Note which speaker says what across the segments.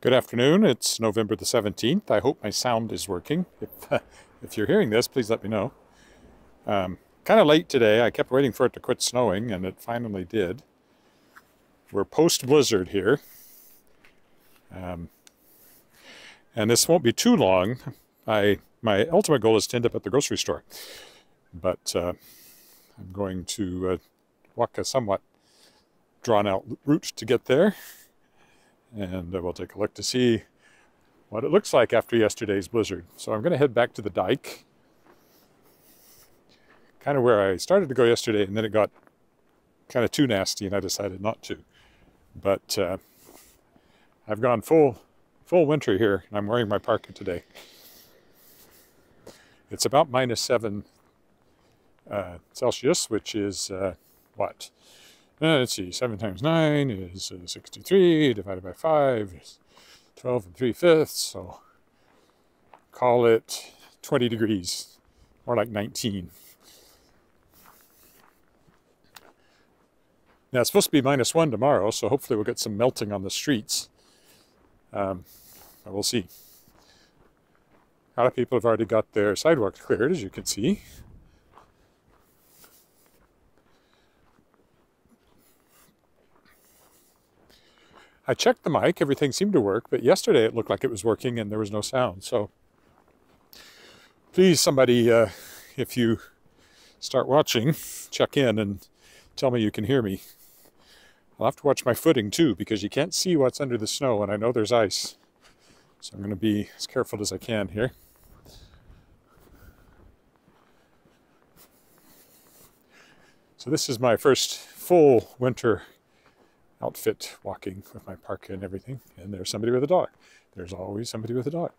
Speaker 1: Good afternoon. It's November the 17th. I hope my sound is working. If, if you're hearing this, please let me know. Um, kind of late today. I kept waiting for it to quit snowing, and it finally did. We're post blizzard here. Um, and this won't be too long. I My ultimate goal is to end up at the grocery store. But uh, I'm going to uh, walk a somewhat drawn out route to get there and uh, we'll take a look to see what it looks like after yesterday's blizzard. So I'm going to head back to the dike, kind of where I started to go yesterday, and then it got kind of too nasty, and I decided not to. But uh, I've gone full full winter here, and I'm wearing my parka today. It's about minus seven uh, Celsius, which is uh, what uh, let's see, 7 times 9 is uh, 63, divided by 5 is 12 and 3 fifths, so call it 20 degrees, more like 19. Now it's supposed to be minus 1 tomorrow, so hopefully we'll get some melting on the streets. Um, we'll see. A lot of people have already got their sidewalks cleared, as you can see. I checked the mic, everything seemed to work, but yesterday it looked like it was working and there was no sound. So please, somebody, uh, if you start watching, check in and tell me you can hear me. I'll have to watch my footing too because you can't see what's under the snow and I know there's ice. So I'm going to be as careful as I can here. So this is my first full winter outfit walking with my parka and everything. And there's somebody with a dog. There's always somebody with a dog.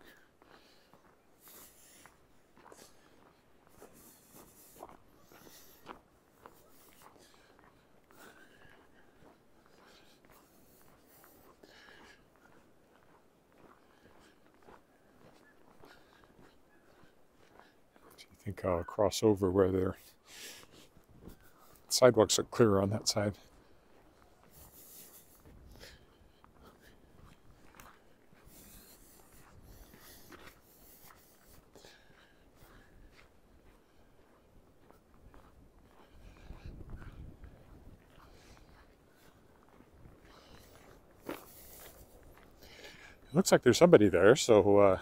Speaker 1: I think I'll cross over where their sidewalks are clearer on that side. It looks like there's somebody there, so uh,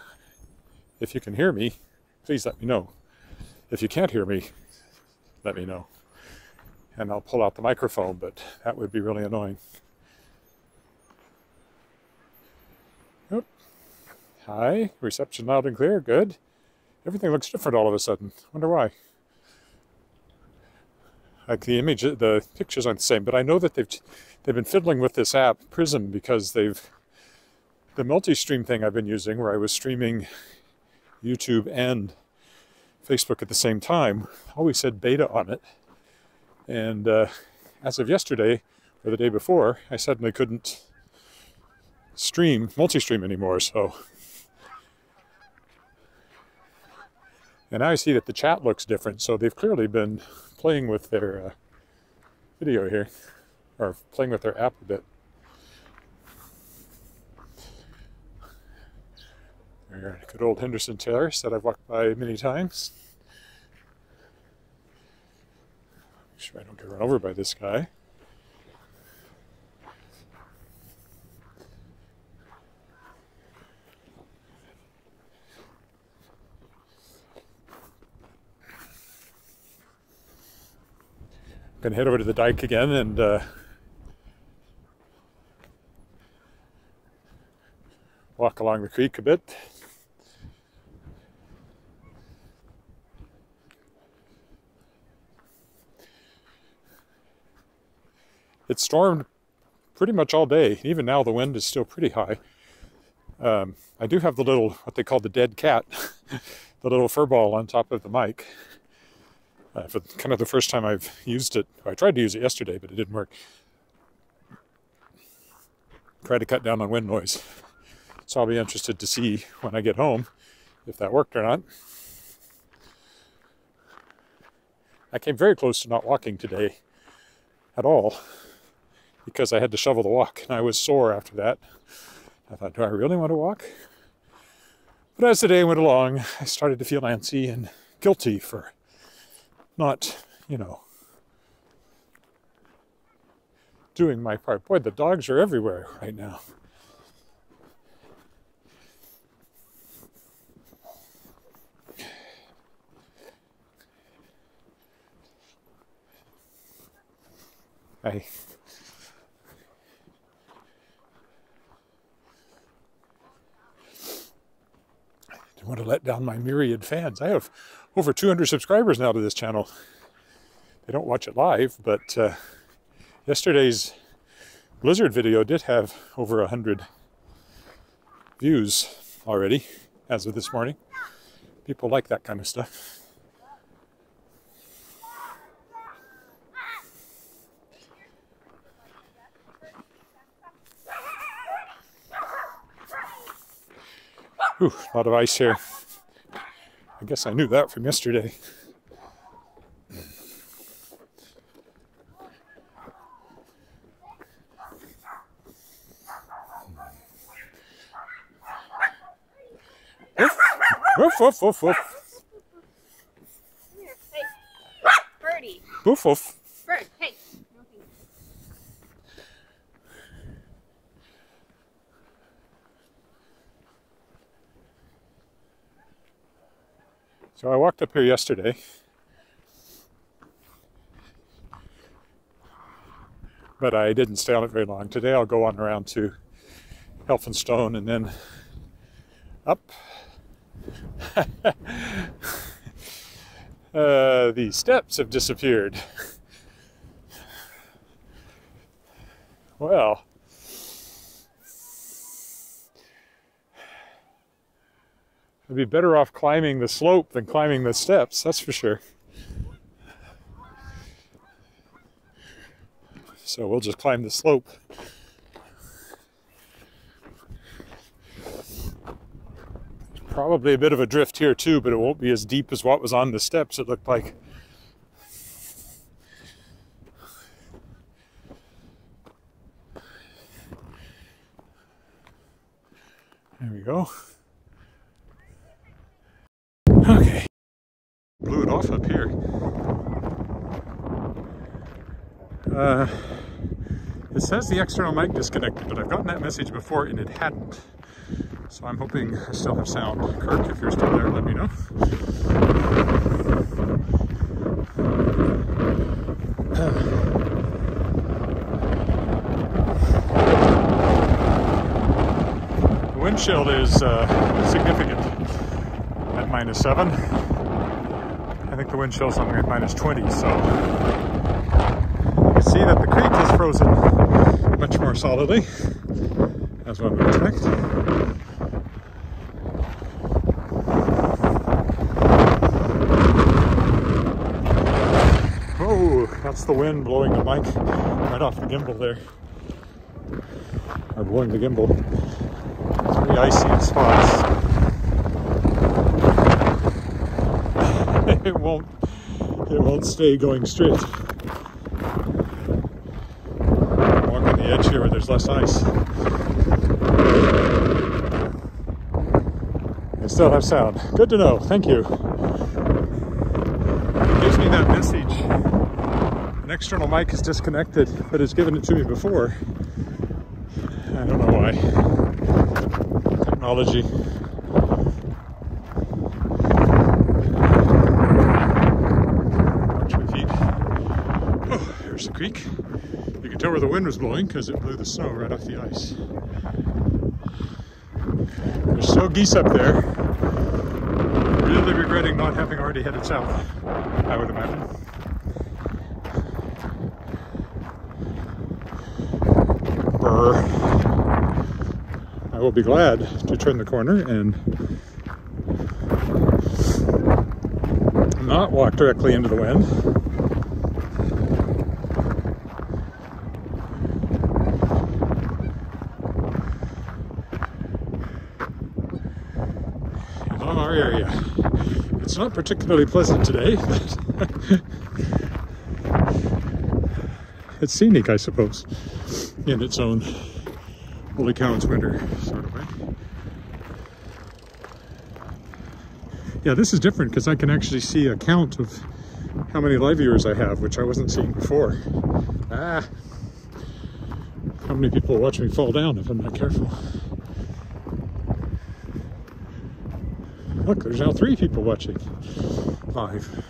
Speaker 1: if you can hear me, please let me know. If you can't hear me, let me know. And I'll pull out the microphone, but that would be really annoying. Hi, reception loud and clear, good. Everything looks different all of a sudden. Wonder why. Like the image, the pictures aren't the same, but I know that they've they've been fiddling with this app Prism because they've the multi-stream thing I've been using where I was streaming YouTube and Facebook at the same time always said beta on it. And uh, as of yesterday or the day before, I suddenly couldn't stream, multi-stream anymore. So, and now I see that the chat looks different. So they've clearly been playing with their uh, video here, or playing with their app a bit. Good old Henderson Terrace that I've walked by many times. Make sure I don't get run over by this guy. Gonna head over to the dike again and uh, walk along the creek a bit. It stormed pretty much all day. Even now, the wind is still pretty high. Um, I do have the little, what they call the dead cat, the little fur ball on top of the mic. Uh, for kind of the first time I've used it. I tried to use it yesterday, but it didn't work. Tried to cut down on wind noise. So I'll be interested to see when I get home if that worked or not. I came very close to not walking today at all because I had to shovel the walk and I was sore after that. I thought, do I really want to walk? But as the day went along, I started to feel antsy and guilty for not, you know, doing my part. Boy, the dogs are everywhere right now. I want to let down my myriad fans. I have over 200 subscribers now to this channel. They don't watch it live, but uh, yesterday's Blizzard video did have over 100 views already as of this morning. People like that kind of stuff. Whew, a lot of ice here. I guess I knew that from yesterday. Woof, woof, woof, woof.
Speaker 2: Hey. Birdie.
Speaker 1: Woof, woof.
Speaker 2: Bird, hey.
Speaker 1: So I walked up here yesterday. But I didn't stay on it very long. Today I'll go on around to Elphinstone and then up. uh, the steps have disappeared. well, I'd be better off climbing the slope than climbing the steps, that's for sure. So we'll just climb the slope. Probably a bit of a drift here too, but it won't be as deep as what was on the steps, it looked like. There we go. Blew it off up here. Uh, it says the external mic disconnected, but I've gotten that message before and it hadn't. So I'm hoping I still have sound. Kirk, if you're still there, let me know. The wind chill is uh, significant at minus 7. Think the wind chill is something at minus 20, so you can see that the creek is frozen much more solidly, as one would expect. Oh, that's the wind blowing the mic right off the gimbal there. Or blowing the gimbal. It's very icy in spots. It won't it won't stay going straight. Walk on the edge here where there's less ice. I still have sound. Good to know. Thank you. It gives me that message. An external mic is disconnected, but it's given it to me before. I don't know why. Technology. Watch my feet. Oh, there's the creek. You can tell where the wind was blowing because it blew the snow right off the ice. There's still geese up there. Really regretting not having already headed south, I would imagine. Brr. I will be glad to turn the corner and not walk directly into the wind. In our area. It's not particularly pleasant today, but it's scenic, I suppose, in its own holy cow, it's winter sort of way. Yeah, this is different because I can actually see a count of how many live viewers I have, which I wasn't seeing before. Ah, how many people watch me fall down if I'm not careful. Look, there's now three people watching Five.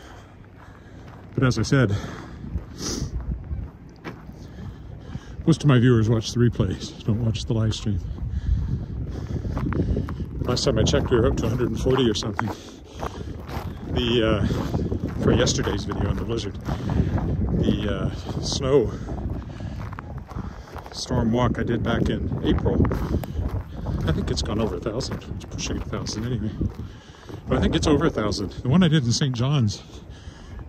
Speaker 1: But as I said, most of my viewers watch the replays, don't watch the live stream. Last time I checked, we were up to 140 or something. The uh, for yesterday's video on the blizzard, the uh, snow storm walk I did back in April. I think it's gone over a thousand. It's pushing a thousand anyway. But I think it's over a thousand. The one I did in St. John's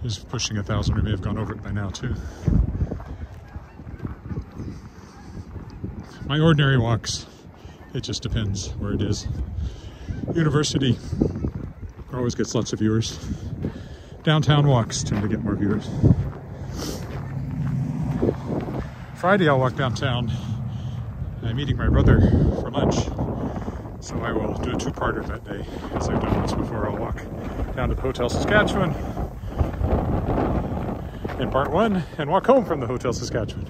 Speaker 1: is pushing a thousand. We may have gone over it by now too. My ordinary walks, it just depends where it is. University always gets lots of viewers. Downtown walks tend to get more viewers. Friday I'll walk downtown. I'm meeting my brother for lunch. So I will do a two-parter that day, as I've done once before. I'll walk down to Hotel Saskatchewan in part one and walk home from the Hotel Saskatchewan.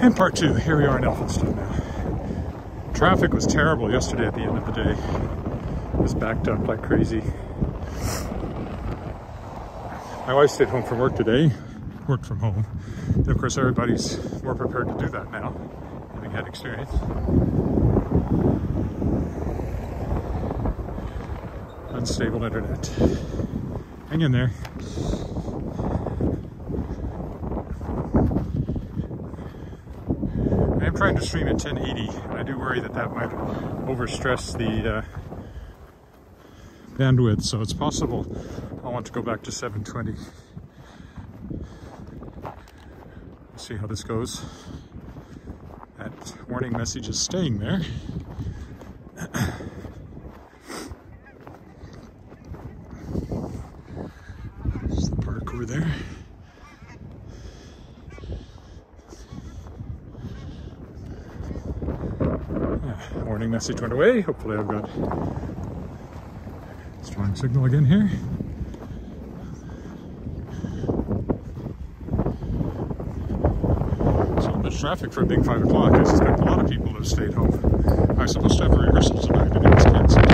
Speaker 1: In part two, here we are in Elphinstone now. Traffic was terrible yesterday at the end of the day. It was backed up like crazy. My wife stayed home from work today, worked from home. And of course, everybody's more prepared to do that now, had experience. Unstable internet. Hang in there. I am trying to stream at 1080. I do worry that that might overstress the uh, bandwidth, so it's possible I want to go back to 720. Let's see how this goes. That warning message is staying there. There's the park over there. Ah, warning message went away. Hopefully I've got strong signal again here. So traffic for a big five o'clock. I suspect a lot of people have stayed home. I was supposed to have a rehearsal tonight and it was canceled.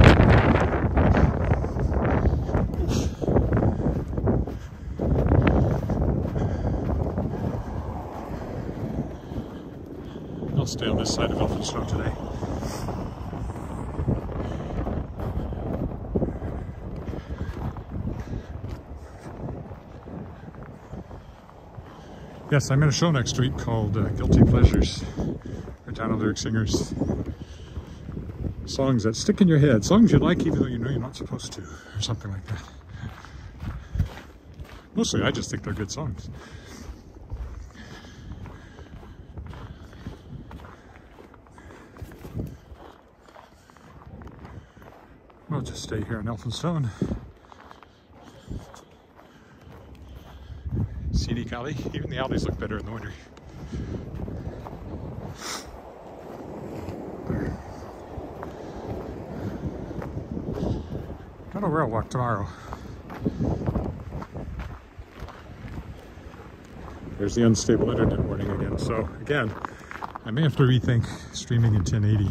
Speaker 1: I'll stay on this side of Elphinstone today. Yes, I'm in a show next week called uh, Guilty Pleasures. Britannia Lyric Singers. Songs that stick in your head. Songs you like even though you know you're not supposed to. Or something like that. Mostly I just think they're good songs. We'll just stay here in Elphinstone. Even the alleys look better in the winter. Don't know where I'll walk tomorrow. There's the unstable internet warning again. So again, I may have to rethink streaming in 1080.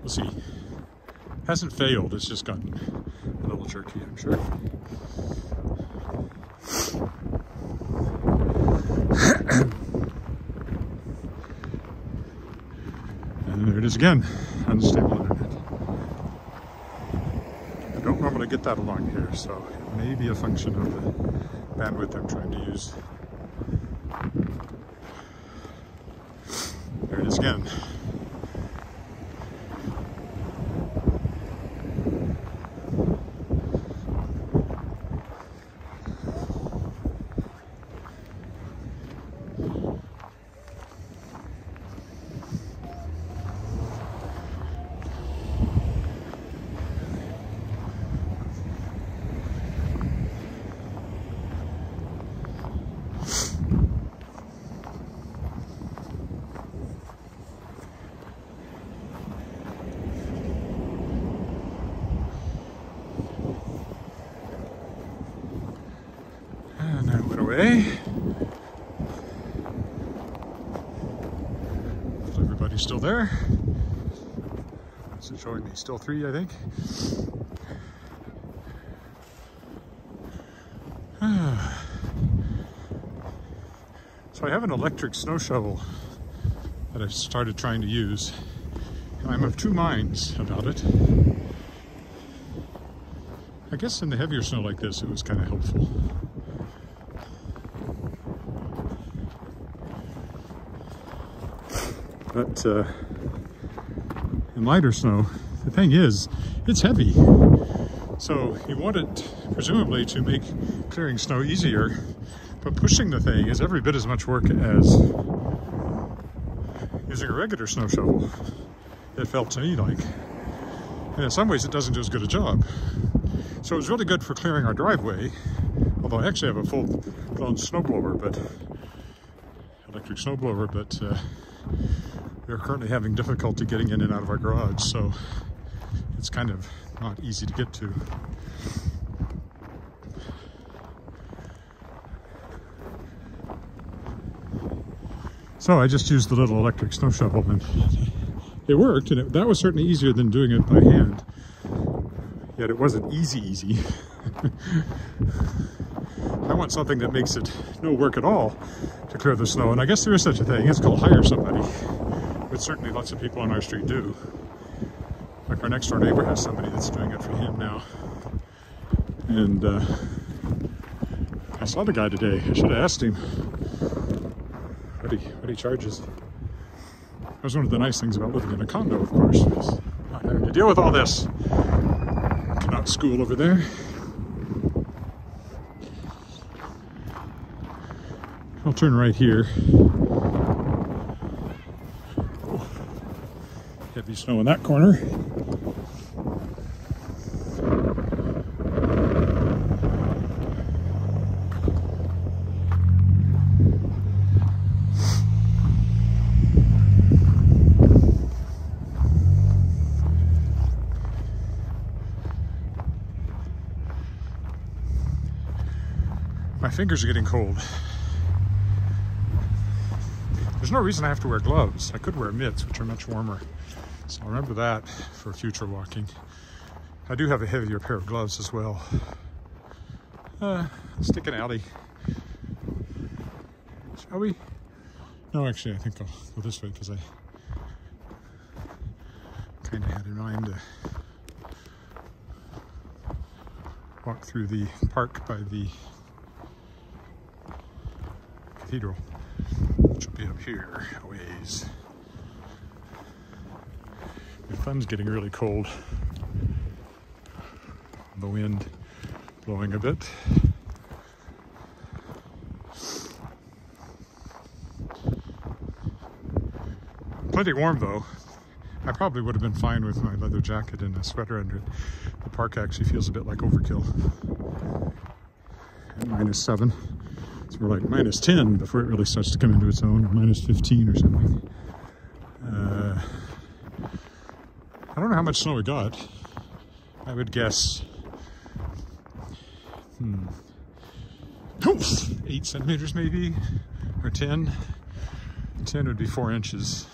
Speaker 1: We'll see. Hasn't failed, it's just gotten a little jerky, I'm sure. and there it is again, unstable internet. I don't normally get that along here, so it may be a function of the bandwidth I'm trying to use. Away. Everybody's still there. Is it showing me still three, I think? so I have an electric snow shovel that I've started trying to use. And I'm of two minds about it. I guess in the heavier snow like this, it was kind of helpful. But uh, in lighter snow, the thing is, it's heavy. So you want it, presumably, to make clearing snow easier, but pushing the thing is every bit as much work as using a regular snow shovel. It felt to me like. And in some ways, it doesn't do as good a job. So it was really good for clearing our driveway, although I actually have a full-blown snowblower, but electric snowblower, but uh, we're currently having difficulty getting in and out of our garage, so it's kind of not easy to get to. So I just used the little electric snow shovel and it worked and it, that was certainly easier than doing it by hand. Yet it wasn't easy easy. I want something that makes it no work at all to clear the snow and I guess there is such a thing. It's called hire somebody, which certainly lots of people on our street do. Like our next door neighbor has somebody that's doing it for him now. And uh, I saw the guy today. I should have asked him what he, what he charges. That was one of the nice things about living in a condo, of course, not having to deal with all this. Connaught school over there. I'll turn right here. Heavy snow in that corner. My fingers are getting cold. There's no reason I have to wear gloves. I could wear mitts, which are much warmer. So I'll remember that for future walking. I do have a heavier pair of gloves as well. Uh, let's an alley. Shall we? No, actually, I think I'll go this way because I kind of had in mind to walk through the park by the cathedral, which will be up here a ways. Thumb's getting really cold. The wind blowing a bit. Plenty warm though. I probably would have been fine with my leather jacket and a sweater under it. The park actually feels a bit like overkill. At minus seven. it's we're like minus 10 before it really starts to come into its own, or minus 15 or something. Uh, I don't know how much snow we got. I would guess hmm, eight centimeters maybe, or 10. 10 would be four inches.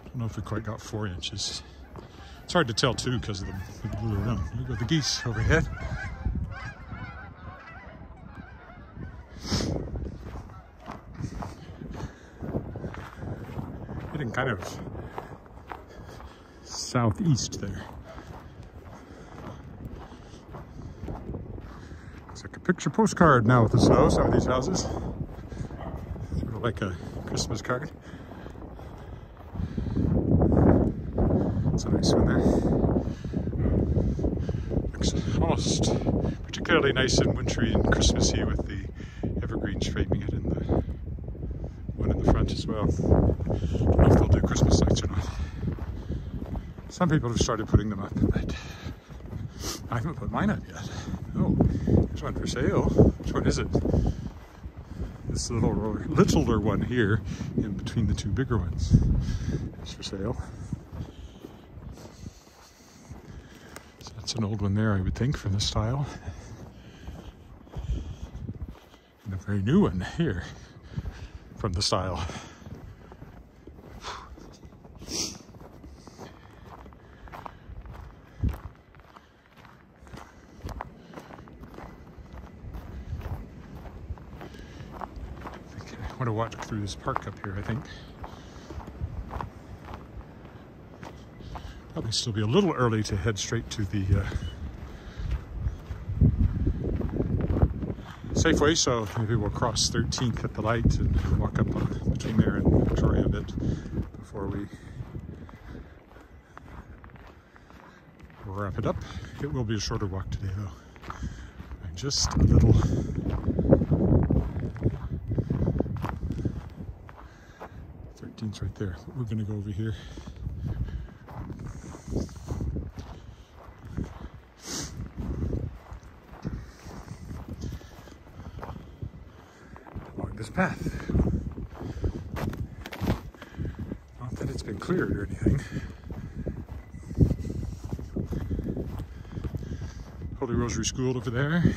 Speaker 1: I don't know if we quite got four inches. It's hard to tell too because of the, blue the geese overhead. Getting kind of southeast there. Looks like a picture postcard now with the snow, some of these houses. Sort of like a Christmas card. It's a nice one there. Looks almost particularly nice and wintry and Christmassy with the evergreens framing it in the one in the front as well. Don't know if they'll do Christmas lights or not. Some people have started putting them up, but I haven't put mine up yet. Oh, there's one for sale. Which one is it? This little littler one here in between the two bigger ones is for sale. That's an old one there, I would think, from the style. And a very new one here from the style. I want to walk through this park up here, I think. Probably still be a little early to head straight to the uh, Safeway, so maybe we'll cross 13th at the light and walk up between there and Victoria a bit before we wrap it up. It will be a shorter walk today though. Just a little Right there. We're gonna go over here. along this path. Not that it's been cleared or anything. Holy Rosary School over there. And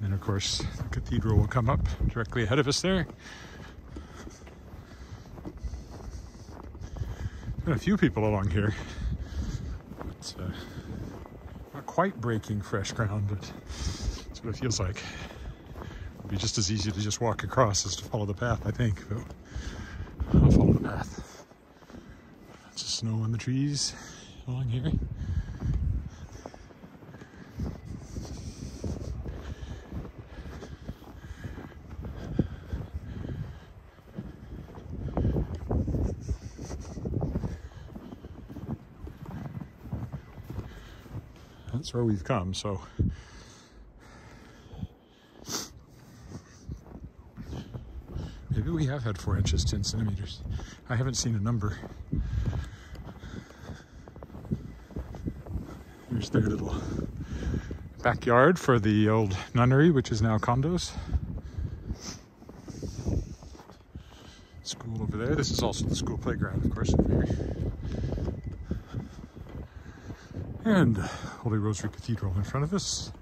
Speaker 1: then, of course, the cathedral will come up directly ahead of us there. A few people along here. It's uh, not quite breaking fresh ground, but that's what it feels like. It'd be just as easy to just walk across as to follow the path, I think. But I'll follow the path. Just snow on the trees along here. Where we've come, so maybe we have had four inches, 10 centimeters. I haven't seen a number. Here's their little backyard for the old nunnery, which is now condos. School over there. This is also the school playground, of course. And Holy Rosary Cathedral in front of us.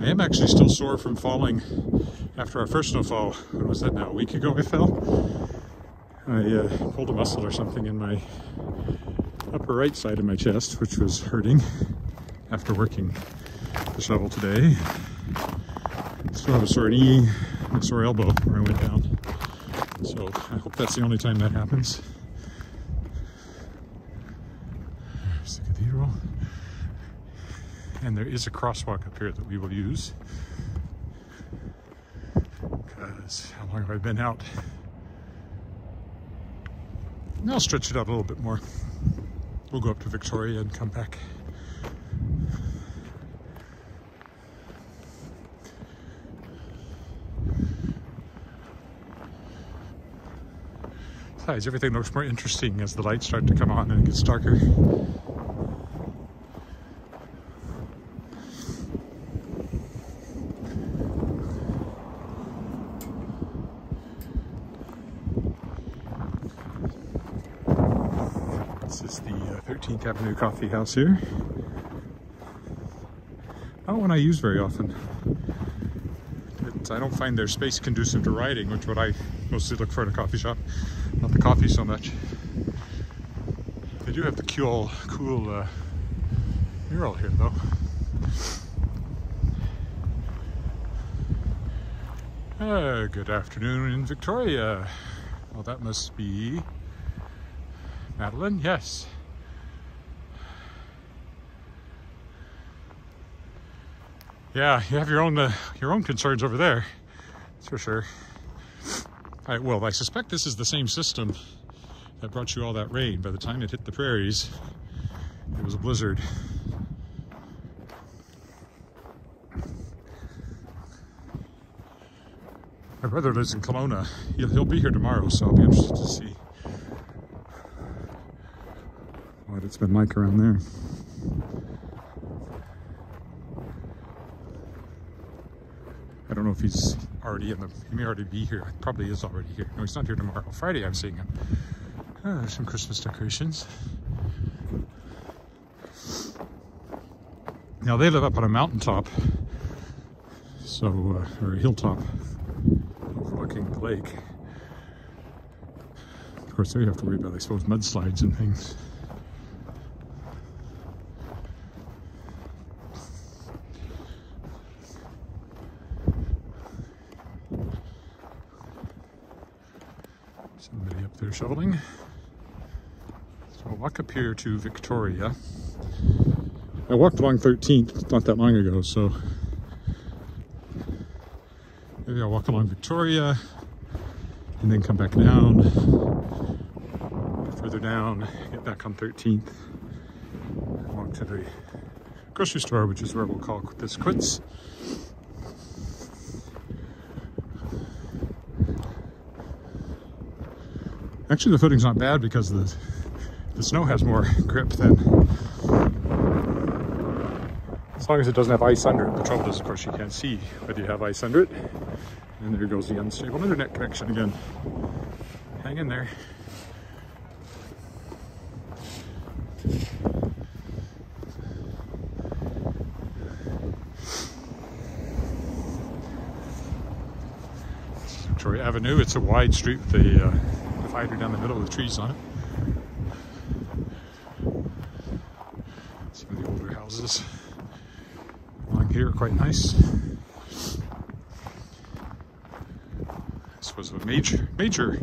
Speaker 1: I am actually still sore from falling after our first snowfall. When was that now? A week ago I fell. I uh, pulled a muscle or something in my upper right side of my chest, which was hurting after working the shovel today. Still have a sore knee and a sore elbow where I went down. So I hope that's the only time that happens. There's the cathedral. And there is a crosswalk up here that we will use. Because how long have I been out? I'll stretch it out a little bit more. We'll go up to Victoria and come back. Besides, everything looks more interesting as the lights start to come on and it gets darker. This is the uh, 13th Avenue Coffee House here. Not one I use very often. I don't find their space conducive to writing, which what I mostly look for in a coffee shop. Not the coffee so much. They do have the cool, cool uh, mural here though. Uh, good afternoon in Victoria. Well, that must be Madeline, yes. Yeah, you have your own uh, your own concerns over there. That's for sure. I, well, I suspect this is the same system that brought you all that rain. By the time it hit the prairies, it was a blizzard. My brother lives in Kelowna. He'll, he'll be here tomorrow, so I'll be interested to see what it's been like around there. Don't know if he's already in the, he may already be here. Probably is already here. No, he's not here tomorrow. Friday I'm seeing him. There's some Christmas decorations. Now they live up on a mountaintop, so, uh, or a hilltop overlooking the lake. Of course, there you have to worry about, I suppose, mudslides and things. Up shoveling. So I'll walk up here to Victoria. I walked along 13th not that long ago, so maybe I'll walk along Victoria and then come back down, further down, get back on 13th, walk to the grocery store, which is where we'll call this quits. Actually, the footing's not bad because the the snow has more grip than as long as it doesn't have ice under it. The trouble is, of course, you can't see whether you have ice under it. And there goes the unstable internet connection again. Hang in there. Avenue. It's a wide street with a uh, divider down the middle with trees on it. Some of the older houses along here are quite nice. This was a major, major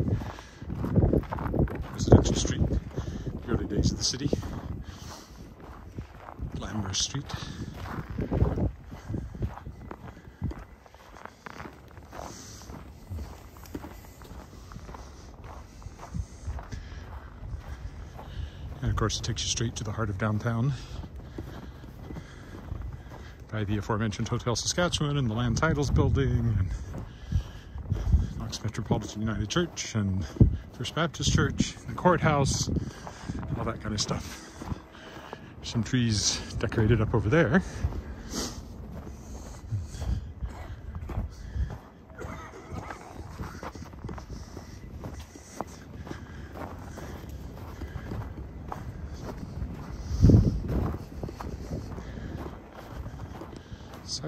Speaker 1: residential street the early days of the city. Glamorous street. Course, it takes you straight to the heart of downtown by the aforementioned Hotel Saskatchewan and the Land Titles Building and Knox Metropolitan United Church and First Baptist Church, the courthouse, all that kind of stuff. Some trees decorated up over there.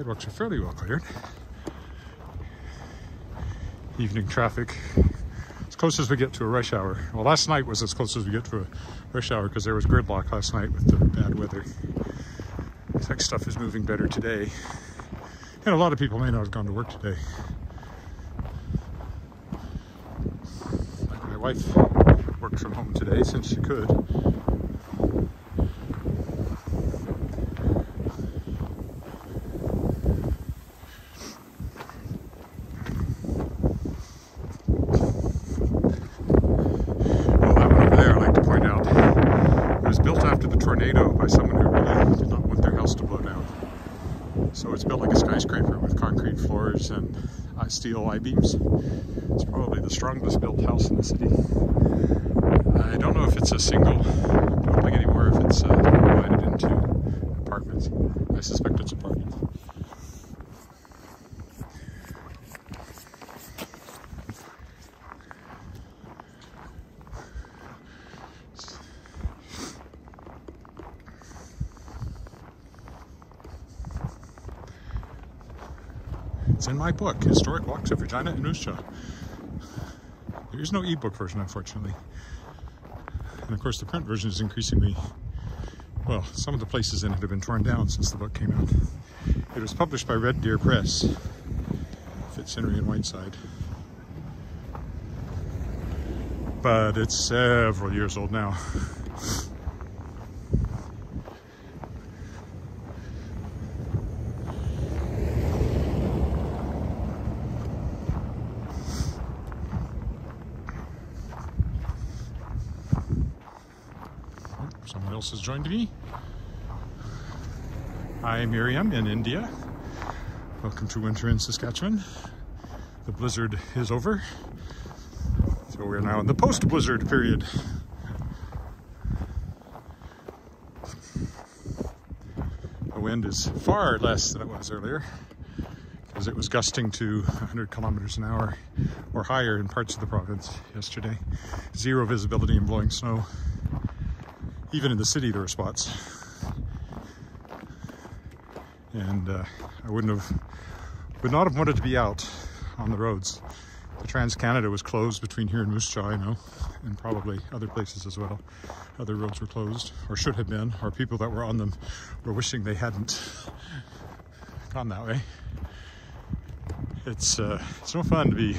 Speaker 1: Sidewalks are fairly well cleared. Evening traffic, as close as we get to a rush hour. Well, last night was as close as we get to a rush hour because there was gridlock last night with the bad weather. Tech stuff is moving better today. And a lot of people may not have gone to work today. Like my wife worked from home today since she could. Well, that one over there, I'd like to point out, it was built after the tornado by someone who really did not want their house to blow down. So it's built like a skyscraper with concrete floors and uh, steel I-beams. It's probably the strongest built house in the city. I don't know if it's a single building anymore, if it's uh, divided into apartments. I suspect it's apartments. It's in my book, Historic Walks of Regina and Jaw. There is no ebook version, unfortunately. And of course, the print version is increasingly, well, some of the places in it have been torn down since the book came out. It was published by Red Deer Press, Fitzhenry and Whiteside. But it's several years old now. Else has joined me. Hi, Miriam in India. Welcome to winter in Saskatchewan. The blizzard is over. So we're now in the post blizzard period. The wind is far less than it was earlier because it was gusting to 100 kilometers an hour or higher in parts of the province yesterday. Zero visibility and blowing snow. Even in the city there were spots. And uh, I wouldn't have, would not have wanted to be out on the roads. The Trans-Canada was closed between here and Moose Jaw, I know, and probably other places as well. Other roads were closed, or should have been, or people that were on them were wishing they hadn't gone that way. It's, uh, it's no fun to be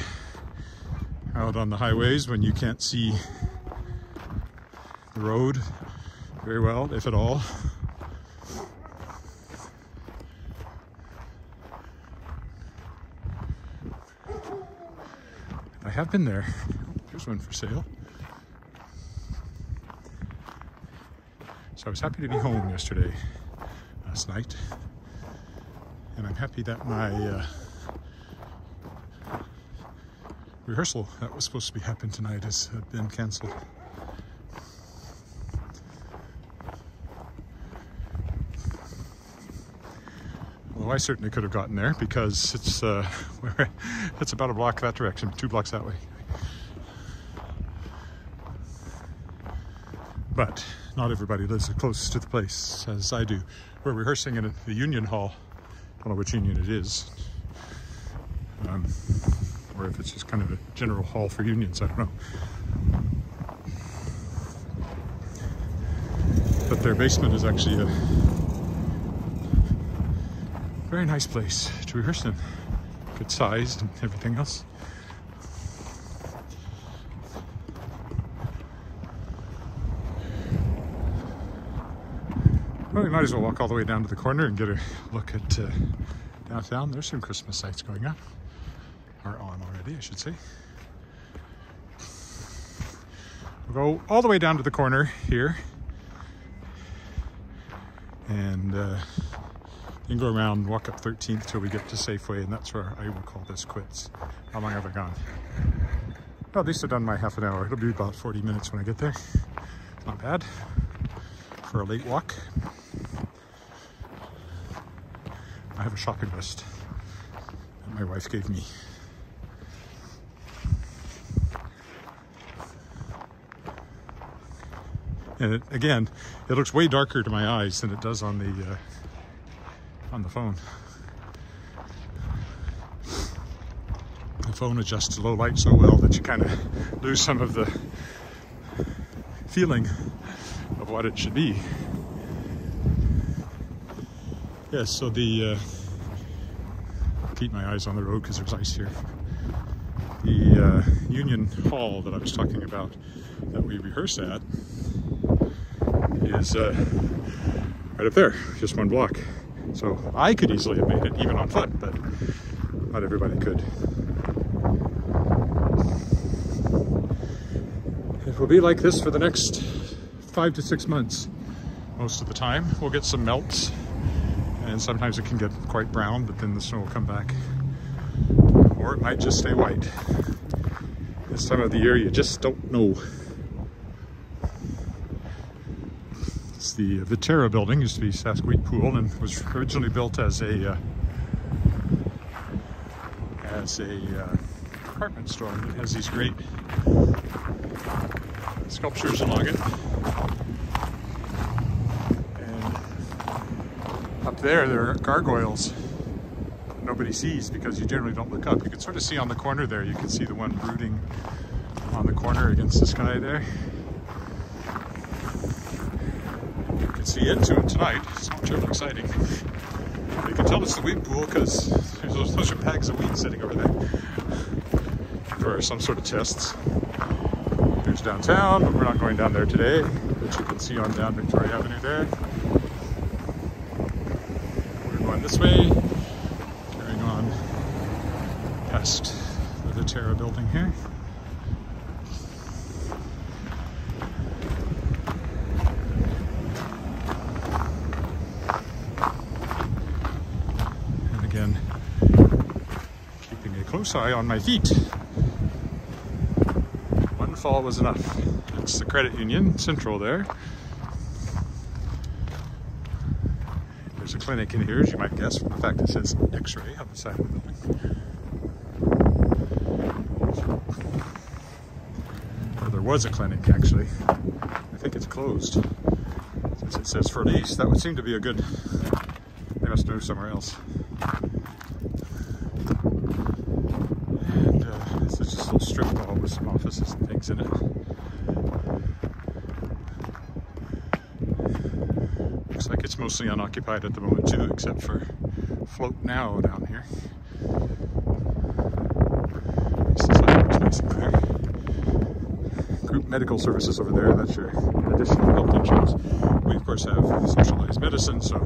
Speaker 1: out on the highways when you can't see the road very well, if at all. I have been there. There's one for sale. So I was happy to be home yesterday, last night. And I'm happy that my uh, rehearsal that was supposed to be happening tonight has been cancelled. I certainly could have gotten there because it's uh, it's about a block that direction, two blocks that way. But not everybody lives as close to the place as I do. We're rehearsing in the Union Hall. I don't know which union it is. Um, or if it's just kind of a general hall for unions, I don't know. But their basement is actually a very nice place to rehearse in. Good size and everything else. Well, we might as well walk all the way down to the corner and get a look at uh, downtown. There's some Christmas sights going on, or on already, I should say. We'll go all the way down to the corner here and uh, then go around, walk up 13th till we get to Safeway, and that's where I will call this quits. How long have I gone? Well, at least I've done my half an hour. It'll be about 40 minutes when I get there. Not bad for a late walk. I have a shopping list that my wife gave me. And it, again, it looks way darker to my eyes than it does on the uh, on the phone. The phone adjusts to low light so well that you kind of lose some of the feeling of what it should be. Yes, so the uh, keep my eyes on the road because there's ice here. The uh, Union Hall that I was talking about that we rehearse at is uh, right up there, just one block. So I could easily have made it, even on foot, but not everybody could. It will be like this for the next five to six months. Most of the time, we'll get some melts, and sometimes it can get quite brown, but then the snow will come back. Or it might just stay white. This time of the year, you just don't know. It's the Viterra building, used to be Wheat Pool, and was originally built as a uh, as a uh, department store. It has these great sculptures along it. And up there, there are gargoyles nobody sees because you generally don't look up. You can sort of see on the corner there, you can see the one brooding on the corner against the sky there. You can see into it tonight. It's not terribly exciting. You can tell it's the wheat pool because those, those are bags of wheat sitting over there for some sort of tests. There's downtown, but we're not going down there today, but you can see on down Victoria Avenue there. We're going this way, carrying on past the Terra building here. And again, a on my feet. One fall was enough. It's the credit union, Central there. there's a clinic in here, as you might guess from the fact it says X-ray on the side of the building. Or there was a clinic, actually. I think it's closed. Since it says for lease, that would seem to be a good... They must move somewhere else. And uh, this is just a little strip mall with some offices and things in it. Looks like it's mostly unoccupied at the moment too, except for Float Now down here. Group medical services over there, that's your additional health insurance. We of course have socialized medicine, so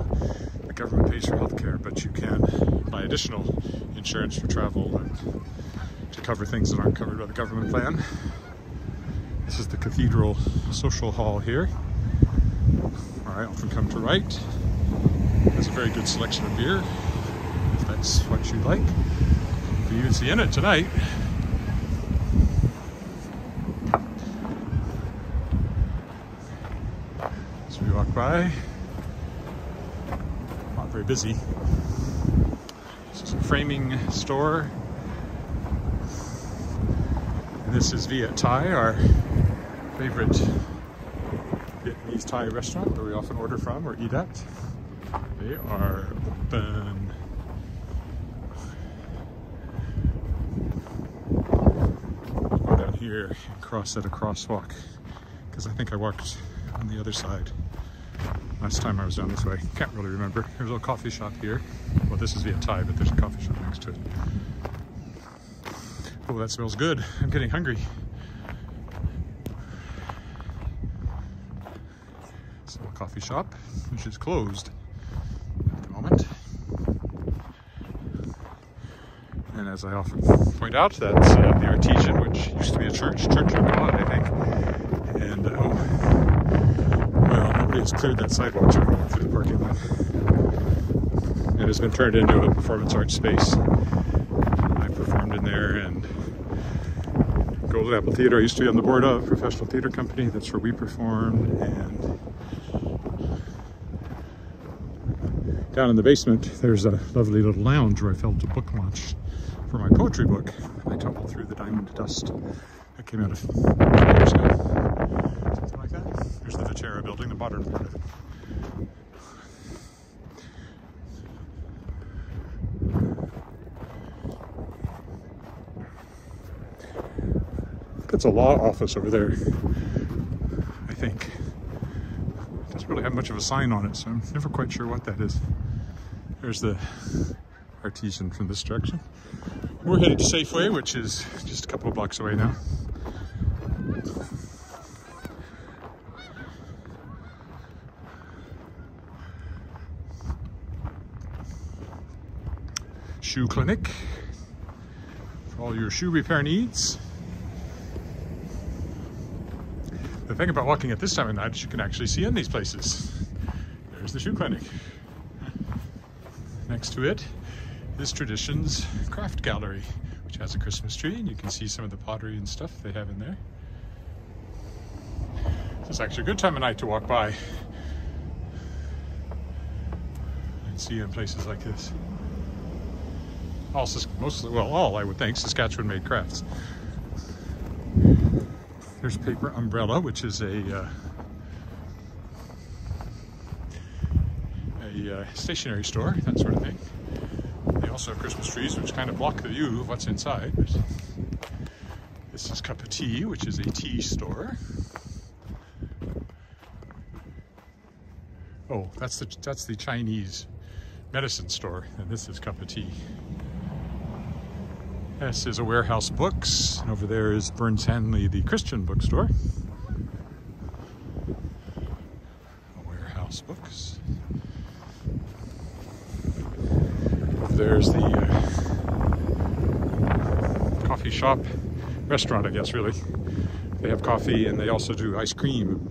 Speaker 1: the government pays for health care, but you can buy additional insurance for travel and cover things that aren't covered by the government plan. This is the Cathedral Social Hall here. I often come to right. There's a very good selection of beer, if that's what you like. Even see in it tonight. As we walk by, not very busy. This is a framing store. This is Viet Thai, our favorite Vietnamese Thai restaurant that we often order from or eat at. They are open. Go down here and cross at a crosswalk because I think I walked on the other side last time I was down this way. Can't really remember. There's a little coffee shop here. Well, this is Viet Thai, but there's a coffee shop next to it. Oh, that smells good. I'm getting hungry. It's a coffee shop, which is closed at the moment. And as I often point out, that's uh, the Artesian, which used to be a church, Church of God, I think. And, uh, well, nobody has cleared that sidewalk through the parking lot. It has been turned into a performance art space. I performed in there and Golden Apple Theater I used to be on the board of, professional theater company. That's where we performed. And down in the basement, there's a lovely little lounge where I filmed a book launch for my poetry book. I tumbled through the diamond dust that came out of years ago. Something like that. There's the Viterra building, the modern part of it. That's a law office over there, I think. It doesn't really have much of a sign on it, so I'm never quite sure what that is. There's the artesian from this direction. We're headed to Safeway, which is just a couple of blocks away now. Shoe clinic for all your shoe repair needs. The thing about walking at this time of night is you can actually see in these places. There's the shoe clinic. Next to it is Traditions Craft Gallery, which has a Christmas tree, and you can see some of the pottery and stuff they have in there. It's actually a good time of night to walk by and see in places like this. Also, mostly, well, all I would think, Saskatchewan made crafts. There's Paper Umbrella, which is a uh, a uh, stationery store, that sort of thing. They also have Christmas trees, which kind of block the view of what's inside. But this is Cup of Tea, which is a tea store. Oh, that's the that's the Chinese medicine store, and this is Cup of Tea. This is a warehouse books, and over there is Burns Hanley, the Christian bookstore. Warehouse books. There's the uh, coffee shop, restaurant, I guess, really. They have coffee and they also do ice cream.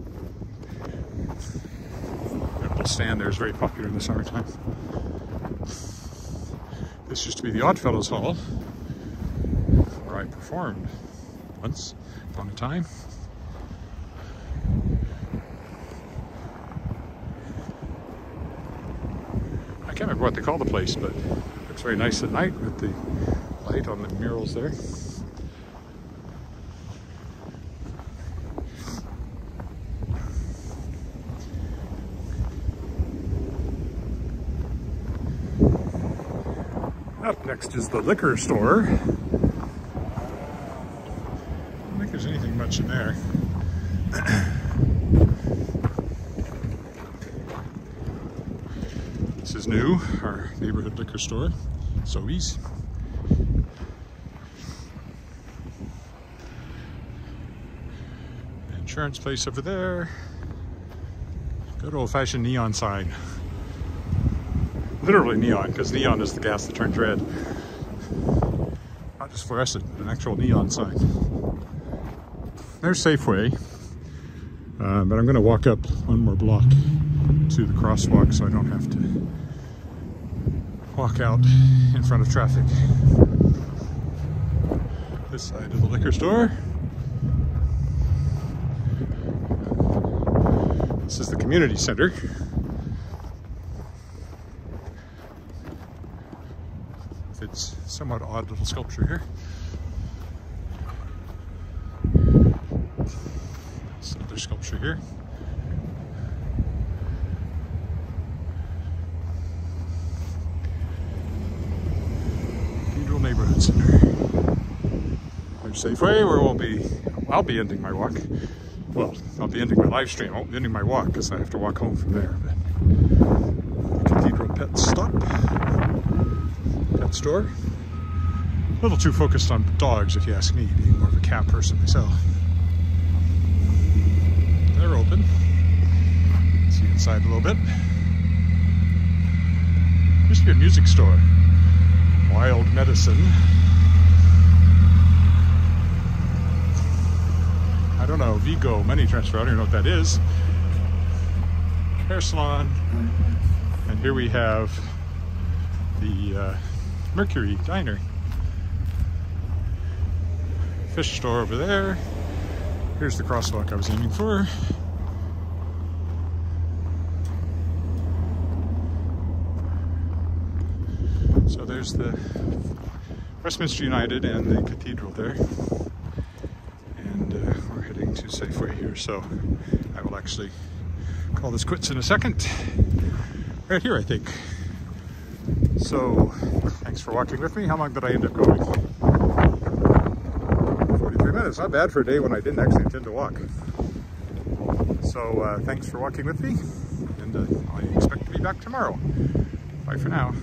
Speaker 1: Their little stand there is very popular in the summertime. This used to be the Oddfellows Hall I performed once upon a time. I can't remember what they call the place, but it looks very nice at night with the light on the murals there. Up next is the liquor store. I don't think there's anything there. this is new, our neighborhood liquor store, Sobeys. Insurance place over there. Good old fashioned neon sign. Literally neon, because neon is the gas that turns red. Not just fluorescent, an actual neon sign. There's Safeway. Uh, but I'm going to walk up one more block to the crosswalk so I don't have to walk out in front of traffic. This side of the liquor store. This is the community center. Its somewhat odd little sculpture here. This other sculpture here. Cathedral Neighborhood Center. There's Safeway where we'll be, I'll be ending my walk. Well, I'll be ending my live stream. I won't be ending my walk because I have to walk home from there. But Cathedral Pet Stop. Pet store. A little too focused on dogs, if you ask me, being more of a cat person myself. They're open. See inside a little bit. Used to be a music store. Wild Medicine. Don't know, Vigo Money Transfer, I don't even know what that is. Hair salon. And here we have the uh, Mercury Diner. Fish store over there. Here's the crosswalk I was aiming for. So there's the Westminster United and the cathedral there. To Safeway here, so I will actually call this quits in a second. Right here, I think. So, thanks for walking with me. How long did I end up going? 43 minutes, not bad for a day when I didn't actually intend to walk. So, uh, thanks for walking with me, and uh, I expect to be back tomorrow. Bye for now.